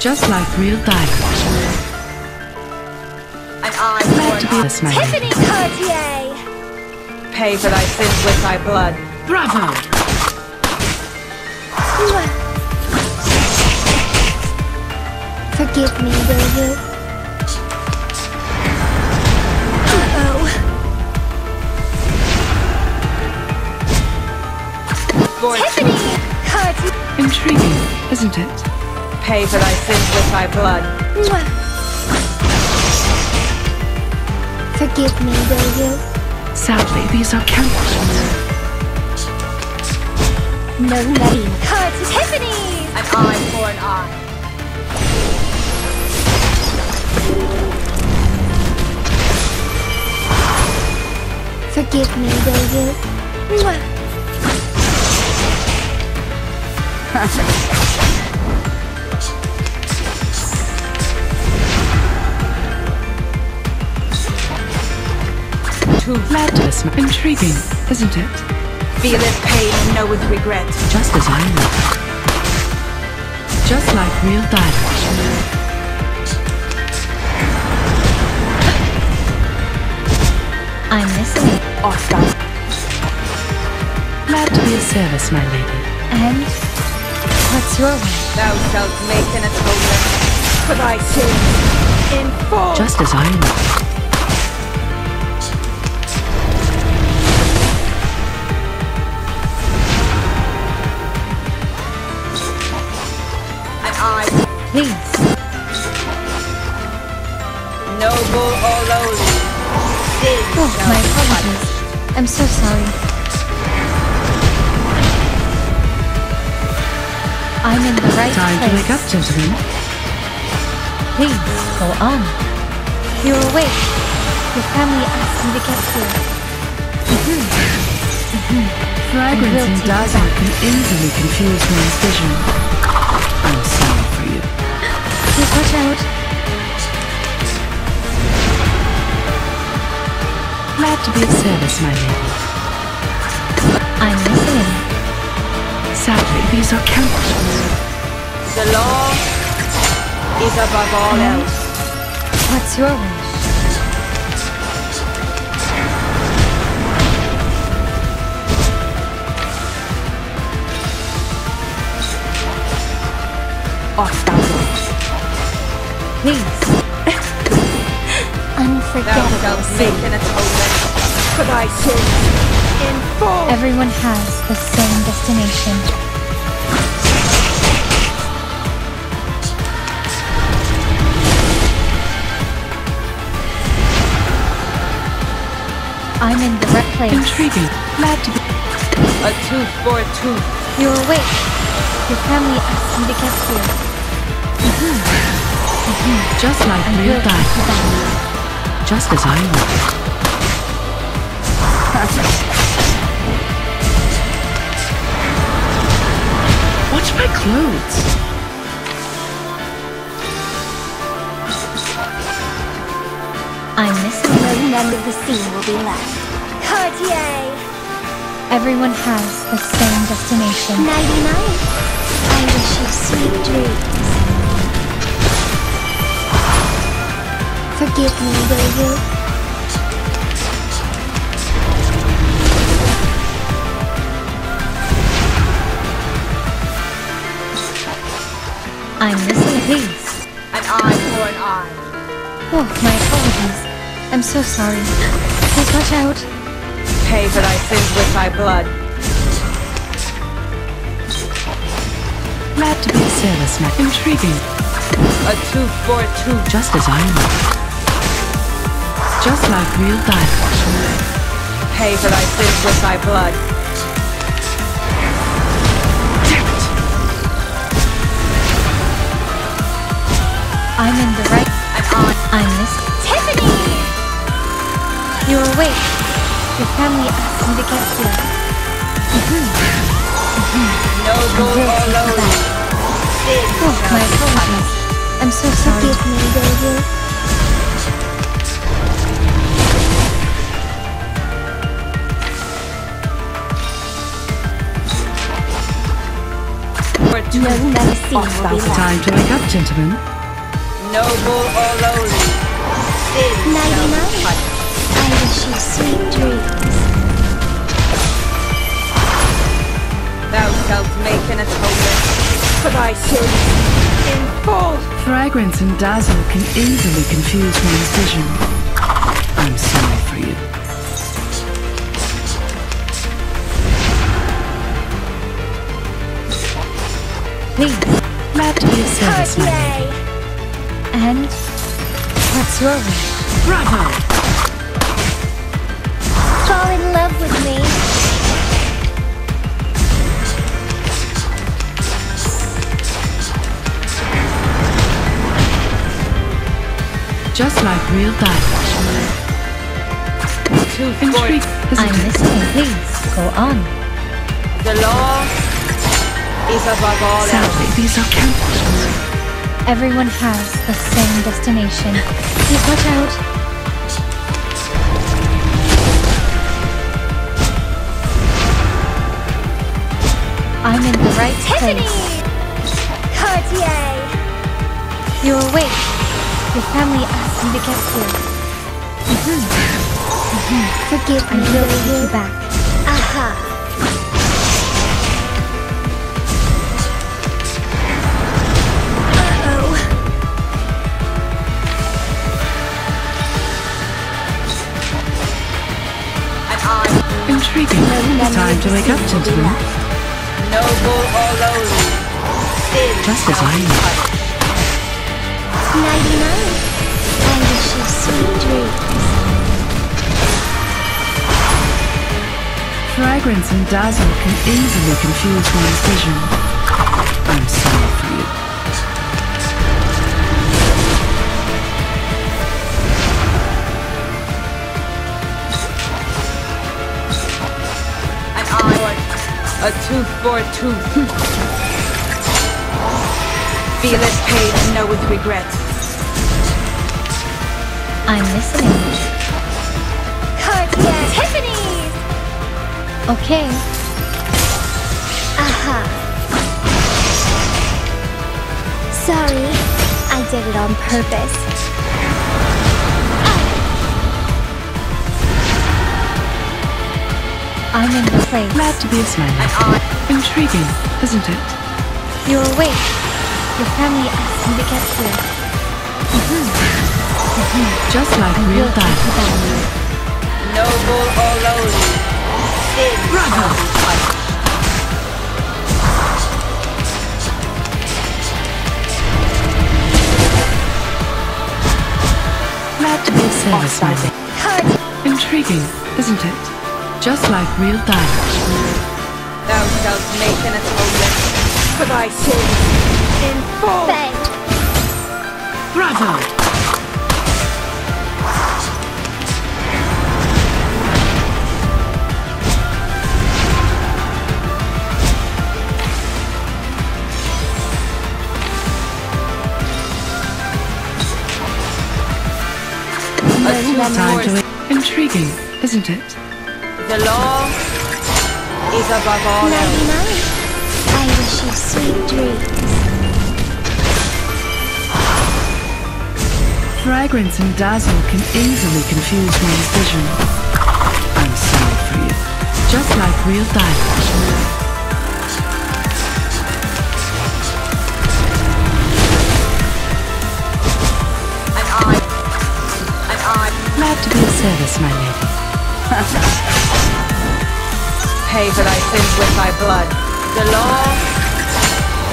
Just like real diamonds. An eye Glad to be this man. Tiffany Cartier! Pay for thy sins with thy blood. Bravo! Forgive me, will you? Uh-oh. Tiffany Cartier! Intriguing, isn't it? Pay for thy sins with thy blood. Forgive me, will you? Sadly, these are counterfeits. No letting. Cartier! Tiffany! An eye for an eye. Forgive me, will you? Too Glad to. Intriguing, isn't it? feeleth pain and knoweth regret. Just as I know. Just like real diamonds. I'm listening. Hostile. Glad to be of service, my lady. And what's your way? Thou shalt make an atonement for thy sins in full. Just as I know. Eye, Please. noble or lowly. Sin Oh, my apologies. I'm so sorry. I'm in the right Time to wake up, gentlemen. Please, go on. You're awake. Your family asked me to get here. Mm-hmm. Mm-hmm. Fragrance will and take you dazzle can easily confuse one's vision. Please watch out. Glad to be of service, my lady. I'm listening. Sadly, these are counterfeits. The law is above all else. What's your wish? Unforgettable. Shalt sin. make an atonement for thy sins in full. Everyone has the same destination. I'm in the right place. Intriguing. Glad to be. a tooth for a tooth. You're awake. Your family asked me to get here. Mm-hmm. Just like I real will you diamonds. Just as I know. Watch my clothes. I'm listening. No none of the scene will be left. Cartier! Everyone has the same destination. Nighty night. I wish you sweet dreams. Forgive me, will you? I'm listening. Please. An eye for an eye. Oh, my apologies. I'm so sorry. Please watch out. Pay for thy sins with thy blood. Glad to be of service, my intriguing. A tooth for a tooth. Just as I know. Just like real diamonds. Pay for thy sins with thy blood. Damn it! I'm in the right. An eye. I'm Miss Tiffany. You're awake. Your family asked me to get here. Noble will or take you lowly. back. Sin Oh, my apologies. I'm so sorry. Forgive me, will No medicine will be. Time to wake up, gentlemen. Noble or lowly, sin shall be 99. I wish you sweet dreams. Thou shalt make an atonement for thy sins in full. Fragrance and dazzle can easily confuse one's vision. I'm sorry Please. Glad to be service, my lady. And what's your wish? Bravo! Fall in love with me. Just like real diamonds. Intrigue, I'm listening. Please go on. the law is above all else. Sadly, these are counterfeits. Everyone has the same destination. Please watch out. I'm in the right place. Cartier! You're awake. Your family asked me to get here. Mm-hmm. Mm-hmm. Forgive I me, will will take you you? back. Aha! Time to wake up, gentlemen. noble or lowly, Just as I am. 99. I wish you sweet dreams. Fragrance and dazzle can easily confuse one's vision. I'm sorry for you. A tooth for a tooth. Feeleth pain and knoweth regret. I'm listening. Cartier! Tiffany's! Okay. Aha! Sorry, I did it on purpose. I'm in the place. Glad to be of And service. Intriguing, isn't it? You're awake. Your family asked me to get here. Mm-hmm. Just like I real will take you diamonds. back. noble or lowly, sin Bravo. shall be punished. Glad to be of service, my lady. Cartier! Intriguing, isn't it? Just like real diamonds. Thou shalt make an atonement for thy sins in full. Bang! Bravo! A tooth Time to. Intriguing, isn't it? The law is above all 99. else. I wish you sweet dreams. Fragrance and dazzle can easily confuse one's vision. I'm sorry for you. Just like real diamonds. And I, and I Glad to be of service, my lady. pay for thy sins with thy blood. The law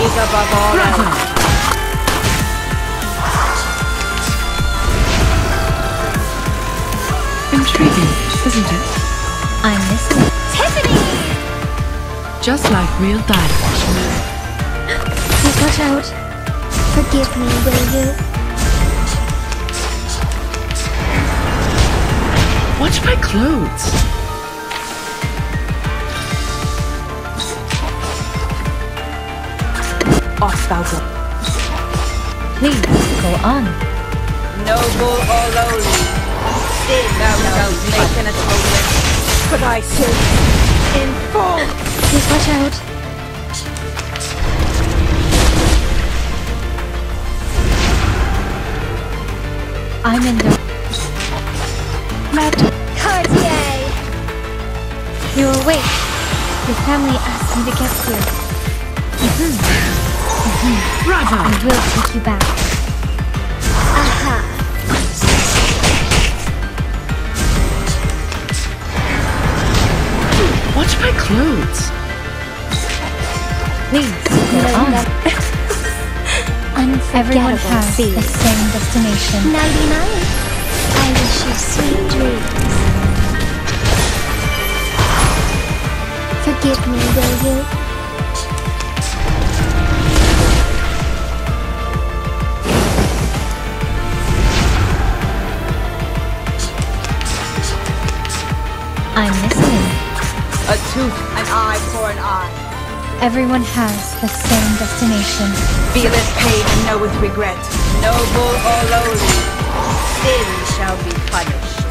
is above all Bravo! else. Intriguing, isn't it? I'm listening. Tiffany! Just like real diamonds. Please watch out. Forgive me, will you? Watch my clothes. Off thou go. Please go on. Noble or lowly, did thou shalt make an atonement for thy sins in full. Please watch out. I'm in the... Cartier! You're awake. Your family asked me to get here. Mm-hmm. Mm-hmm. Bravo! I will take you back. Aha! Watch my clothes. Please, you're on. Everyone has the same destination. Nighty night. I wish you sweet Everyone has the same destination. Feeleth pain and know with regret. Noble or lowly, sin shall be punished.